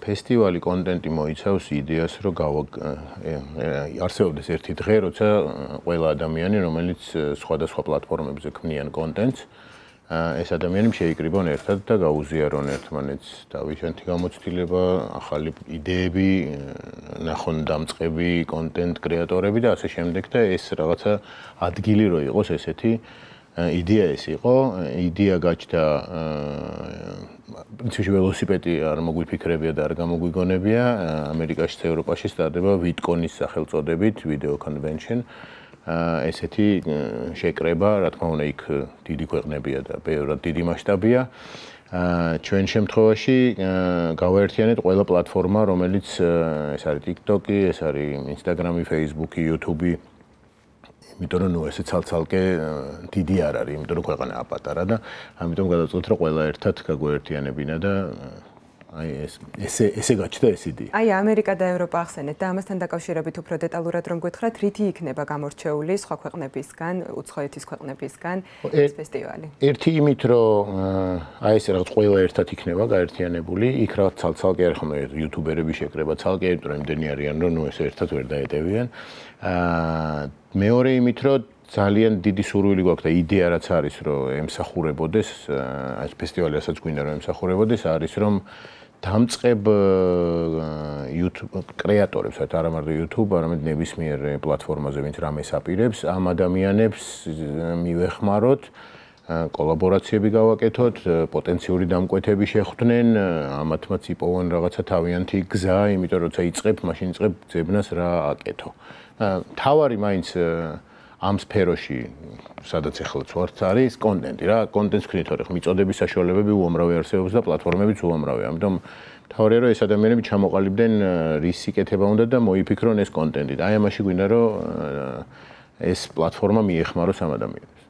ფესტივალი კონტენტი მოიცავს იდეას, რომ გავა არსებობს ერთი დღე, როცა ყველა ადამიანი, რომელიც სხვადასხვა პლატფორმებზე ქმნიან კონტენტს, ეს ადამიანები შეიკრიბონ ერთად და გაუზიარონ ერთმანეთს. დავიჩენთი გამოცდილება, ახალი იდეები, ნახონ დამწყები კონტენტ კრეატორები და ასე შემდეგ და ეს რაღაცა ადგილი რო იყოს ესეთი იდეა ეს იყო, იდეა გაჩნდა პრინციპში ველოსიპედი არ მოგვიფიქრებია და არ გამოგვიგონებია, ამერიკაში და ევროპაში სტარდება ვიტკონის სახელწოდებით ვიდეო კონვენშენ. ესეთი შეკრება, რა თქმა უნდა, იქ დიდი ქვეყნებია და ბევრად დიდი მასშტაბია. ჩვენ შემთხვევაში გავაერთიანეთ ყველა პლატფორმა, რომელიც ეს არის TikTok-ი, ეს არის Instagram-ი, Facebook-ი, YouTube-ი. იმიტომ რომ ნუ ესე ცალ-ცალკე დიდი არ არის, იმიტომ რომ ქვეყანა აპატარა და ამიტომ გადაწყვეტ რომ ყველა ერთად გაგვაერთიანებინა და აი ეს ესე ესე გაჩნდა ეს იდეა. აი ამერიკა და ევროპა ახსენეთ და ამასთან დაკავშირებით უფრო დეტალურად რომ გითხრათ, რითი იქნება გამორჩეული სხვა ქვეყნებისგან, უცხოეთის ქვეყნებისგან ეს ფესტივალი? ერთი იმით, რომ აი ეს რაღაც ყველა ერთად იქნება გაერთიანებული, იქ რაღაც ცალ-ცალკე არ ხომ იუთუბერები შეკრება ცალკე, იმიტომ რომ იმდენი არიან, რომ ნუ ეს ერთად ვერ დაეტევიან. აა მეორე იმით, რომ ძალიან დიდი სურვილი გვაქვს და იდეა რაც არის რომ ემსახურებოდეს ეს ფესტივალი რასაც გვინდა რომ ემსახურებოდეს არის რომ დამწყებ YouTube კრეატორებს, აი არა მარტო YouTube, არამედ ნებისმიერ პლატფორმაზე, ვინც რამეს აპირებს, ამ ადამიანებს მივეხმაროთ კოლაბორაციები გავაკეთოთ, პოტენციური დამკვეთები შეხვდნენ, ამათმაც იპოვონ რაღაცა თავიანთი გზა, იმიტომ რომ როცა იწყებ, მაშინ იწყებ ძებნას რა აკეთო. თავარი მაინც ამ სფეროში სადაც ახლა ვართ არის კონტენტი რა. კონტენტს ქნით ორი ხმ მიწოდების საშუალებები უამრავი არსებობს და პლატფორმებიც უამრავია ამიტომ თავია რომ ეს ადამიანები ჩამოყალიბდნენ რისი კეთება უნდა და მოიფიქრონ ეს კონტენტი აი ამაში გვინდა რომ ეს პლატფორმა მიეხმაროს ამ ადამიანებს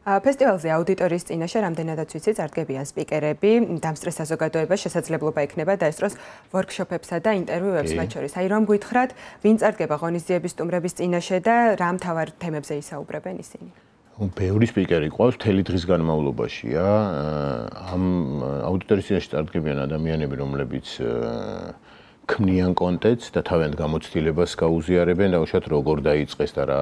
ფესტივალზე აუდიტორიის წინაშე რამდენადაც ვიცი წარდგებიან სპიკერები, დამსწრე საზოგადოება შესაძლებლობა ექნება დაესწროს ვორქშოპებსა და ინტერვიუებს მათ შორის. აი რომ გითხრათ, ვინ წარდგება ღონისძიების სტუმრების წინაშე და რა მთავარ თემებზე ისაუბრებენ ისინი? ბევრი სპიკერი ყავს მთელი დღის განმავლობაშია. ამ აუდიტორიის წინაშე წარდგებიან ადამიანები, რომლებიც ქმნიან კონტენტს და თავიანთ გამოცდილებას გაუზიარებენ და უშუალოდ როგორ დაიწყეს და რა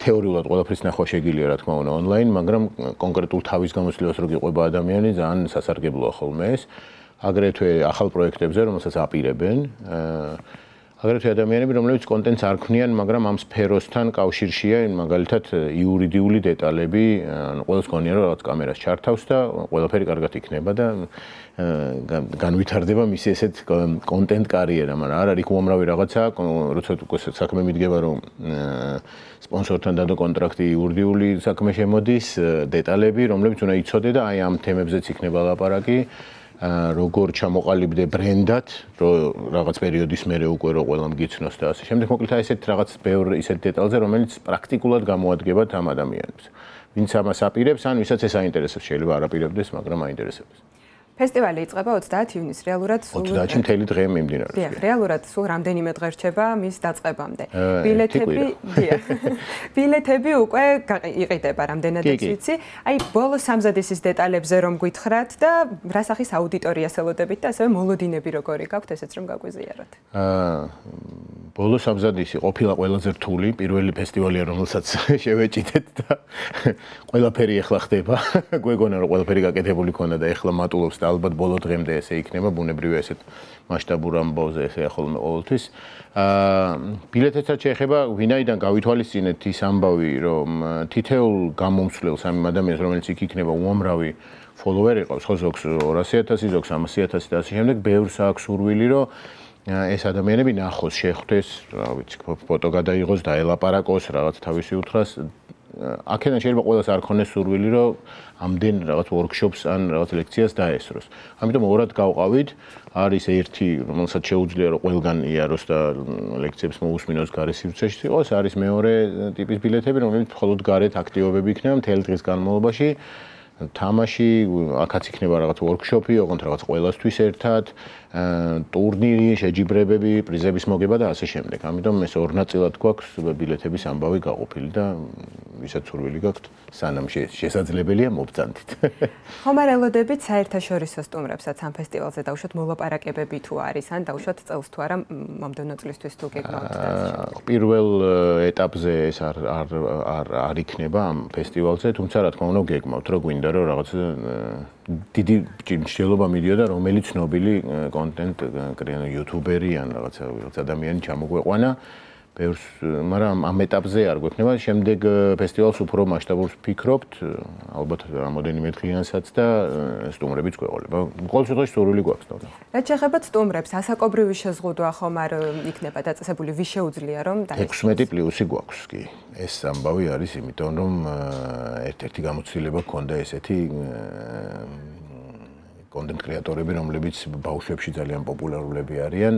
თეორიულად ყველაფრის ნახვა შეგიძლია რა თქმა უნდა ონლაინ, მაგრამ კონკრეტულ თავის გამოცდილებას რო გიყვება ადამიანი, ძალიან სასარგებლოა ხოლმე ეს. აგრეთვე ახალ პროექტებზე, რომელსაც აპირებენ, აგრეთვე ადამიანები, რომლებიც კონტენტს არ ქმნიან, მაგრამ ამ სფეროსთან კავშირშია, მაგალითად იურიდიული დეტალები, ანუ ყოველს გონია რომ რაღაც კამერას ჩართავს და ყველაფერი კარგად იქნება და განვითარდება მისი ესეთ კონტენტ კარიერა, მაგრამ არ არის უამრავი რაღაცა, როცა უკვე საქმე მიდგება რომ სპონსორთან დადო კონტრაქტი იურიდიული საქმე შემოდის, დეტალები, რომლებიც უნდა იცოდე და აი ამ თემებზეც იქნება ლაპარაკი. როგორ ჩამოყალიბდე ბრენდად, რომ რაღაც პერიოდის მერე უკვე რო ყველამ გიცნოს და ასე შემდეგ. მოკლედ აი ესეთ რაღაც ბევრ ისეთ დეტალზე, რომელიც პრაქტიკულად გამოადგება ამ ადამიანებს. ვინც ამას აპირებს, ან ვისაც ეს აინტერესებს, შეიძლება არ აპირებდეს, მაგრამ აინტერესებს. ფესტივალი იწყება 30 ივნისს. რეალურად სულ 30-ში მთელი დღე მიმდინარეობს. დიახ, რეალურად სულ რამდენიმე დღე რჩება მის დაწყებამდე. ბილეთები, დიახ. ბილეთები უკვე იყიდება რამდენადაც ვიცი. აი, ბოლო სამზადისის დეტალებზე რომ გითხრათ და რა სახის აუდიტორიას ელოდებით და ასევე მოლოდინები როგორი გაქვთ, ესეც რომ გაგვიზიაროთ. აა ბოლო სამზადისი ყოფილა ყველაზე რთული პირველი ფესტივალია, რომელსაც შევეჭიდეთ და ყველაფერი ახლა ხდება. გვეგონა რომ ყველაფერი გაკეთებული ქონდა და ახლა მატულობს და ალბათ ბოლო დღემდე ესე იქნება ბუნებრივი ესეთ მასშტაბურ ამბავზე ესე ახლა ყოველთვის. აა ბილეთებსაც შეეხება ვინაიდან გავითვალისწინეთ ის ამბავი რომ თითეულ გამომცვლელს ამ ადამიანს რომელიც იქ იქნება უამრავი ფოლოვერი ყავს ხო ზოგს 200000 ზოგს 300000 და ასე შემდეგ. ბევრს აქვს სურვილი რომ ეს ადამიანები ნახოს შეხვდეს რა ვიცი ფოტო გადაიღოს და ელაპარაკოს რაღაც თავისი უთხრას აქედან შეიძლება ყოველს არ ქონდეს სურვილი, რომ ამდენ რაღაც ვორქშოპს ან რაღაც ლექციას დაესროს. ამიტომ ორად გავყავით, არის ერთი, რომელსაც შეუძლია რომ ყველგან იაროს და ლექციებს მოусმინოს გარე სივრცეში იყოს, არის მეორე ტიპის ბილეთები, რომლებიც მხოლოდ გარეთ აქტივობები იქნება მთელი დღის განმავლობაში. თამაში, აქაც იქნება რაღაც ვორქშოპი, ოღონდ რაღაც ყოველასთვის ერთად, ტურნირი, შეჯიბრებები, პრიზების მოგება და ასე შემდეგ. ამიტომ ეს ორ ნაწილად გვაქვს ბილეთების ამბავი გაყოფილი და ვისაც სურვილი გაქვთ, სანამ შესაძლებელია მობძანდით. ხომ არ ელოდებით საერთაშორისო სტუმრებსაც ამ ფესტივალზე დაუშვათ მოლაპარაკებები თუ არის ან დაუშვათ წელს თუ არა მომდევნო წლისთვის თუ გეკმაოთ და პირველ ეტაპზე ეს არ არ არ არ იქნება ამ ფესტივალზე, თუმცა რა თქმა უნდა გეკმაოთ, რომ გვინდა რომ რაღაცა დიდი ჭიმშელობა მიდიოდა რომელიც ნობილი კონტენტ კრეატორი იუთუბერი ან რაღაცა რაღაც ადამიანი ჩამოგვეყვანა ბევრს, მაგრამ ამ ეტაპზე არ გვექნება. შემდეგ ფესტივალს უფრო მასშტაბურს ფიქრობთ, ალბათ რამოდენიმე დღიანსაც და სტუმრებიც გვეყოლება. ყოველ შემთხვევაში სურვილი გვაქვს და. რაც შეეხება სტუმრებს, ასაკობრივი შეზღუდვა ხომ არ იქნება დაწესებული, ვის შეუძლია რომ დაიწყოს? 16 პლუსი გვაქვს კი. ეს ამბავი არის, იმიტომ რომ ერთ-ერთი გამოცდილება ქონდა ესეთი კონტენტ კრეატორები, რომლებიც ბავშვებში ძალიან პოპულარულები არიან.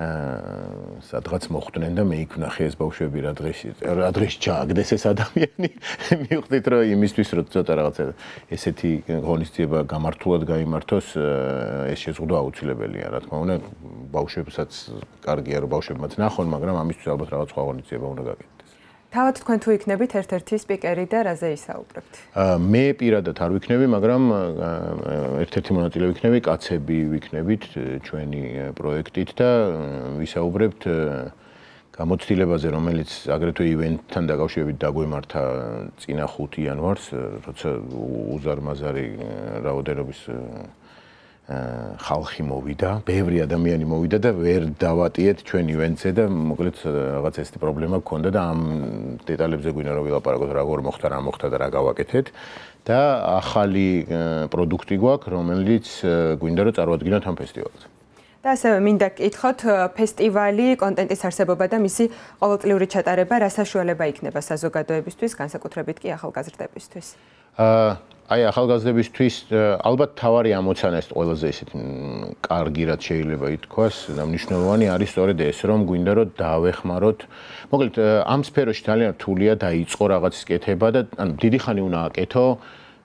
აა სადღაც მოხვდნენ და მე იქ ვნახე ეს ბავშვები რა დღეს რა დღეს ჩააგდეს ეს ადამიანი? მივხვდით რომ იმისთვის რომ ცოტა რაღაცა ესეთი ღონისძიება გამართულად გამართოს ეს შეზღუდვა აუცილებელია. რა თქმა უნდა ბავშვებსაც კარგია რომ ბავშვებმაც ნახონ მაგრამ ამისთვის ალბათ რაღაც სხვა ღონისძიება უნდა გაკეთდეს თავად თქვენ თუ იქნებით ერთ-ერთი სპიკერი და რაზე ისაუბრებთ? აა მე პირადად არ ვიქნები, მაგრამ ერთ-ერთი მონაწილე ვიქნები, კაცები ვიქნებით ჩვენი პროექტით და ვისაუბრებთ გამოცდილებაზე, რომელიც აგრეთვე ივენტთან დაკავშირებით დაგვემართა წინა 5 იანვარს, როცა უზარმაზარი რაოდენობის ხალხი მოვიდა, ბევრი ადამიანი მოვიდა და ვერ დავატიეთ ჩვენ ივენტზე და მოკლედ რაღაც ესეთი პრობლემა გქონდა და ამ დეტალებზე გვინდა რომ ვილაპარაკოთ რა გორ მოხდა, რა მოხდა და რა გავაკეთეთ და ახალი პროდუქტი გვაქვს, რომელიც გვინდა რომ წარვადგინოთ ამ ფესტივალზე. და ასევე მინდა გკითხოთ ფესტივალი, კონტენტის არსებობა და მისი ყოველწლიური ჩატარება რა საშუალება იქნება საზოგადოებისთვის, განსაკუთრებით კი ახალგაზრდებისთვის. აა აი ახალგაზრდებისთვის ალბათ თავარი ამოცანა ეს ყველაზე ისეთ კარგი რაც შეიძლება ითქვას და მნიშვნელოვანი არის სწორედ ეს რომ გვინდა რომ დაავეხმაროთ მოკლედ ამ სფეროში ძალიან რთულია დაიწყო რაღაცის კეთება და ანუ დიდი ხანი უნდა აკეთო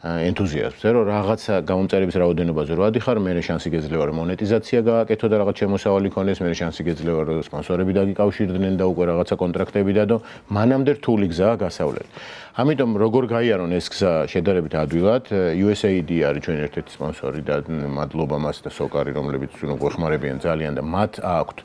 ენთუზიაზმზე რომ რაღაცა გამომწერების რაოდენობაზე რო ადიხარ მე შანსი გეძლევა რომ მონეტიზაცია გააკეთო და რაღაც შემოსავალი ქონდეს მე შანსი გეძლევა რომ სპონსორები დაგიკავშირდნენ და უკვე რაღაცა კონტრაქტები დადო. მანამდე რთული გზაა გასავლელი ამიტომ როგორ გაიარონ ეს გზა შედარებით ადვილად. USAID არის ჩვენი ერთ-ერთი სპონსორი და მადლობა მას და სოკარი რომლებიც უნდა გვეხმარებიან ძალიან და მათ აქვთ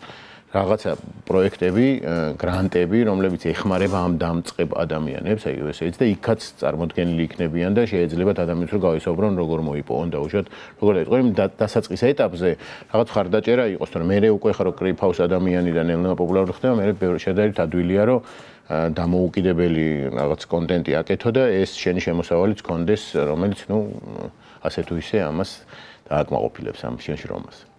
რაღაცა პროექტები, გრანტები, რომლებიც ეხმარება ამ დამწყებ ადამიანებს, აი USAID და იქაც წარმოქმნილი იქნებიან და შეიძლება ადამიანებს რომ გავისაუბრონ როგორ მოიპოვონ და უშოთ როგორ დაიწყო იმ დასაწყის ეტაპზე რაღაც ხარდაჭერა იყოს, რომ მე უკვე ხარო კრიფაუს ადამიანი და ნელ-ნელა პოპულარული ხდება, მე შედარებით ადვილია რომ დამოუკიდებელი რაღაც კონტენტი აკეთო და ეს შენი შემოსავალიც კონდეს, რომელიც ნუ ასე თუ ისე ამას დააკმაყოფილებს ამ შენში რომას.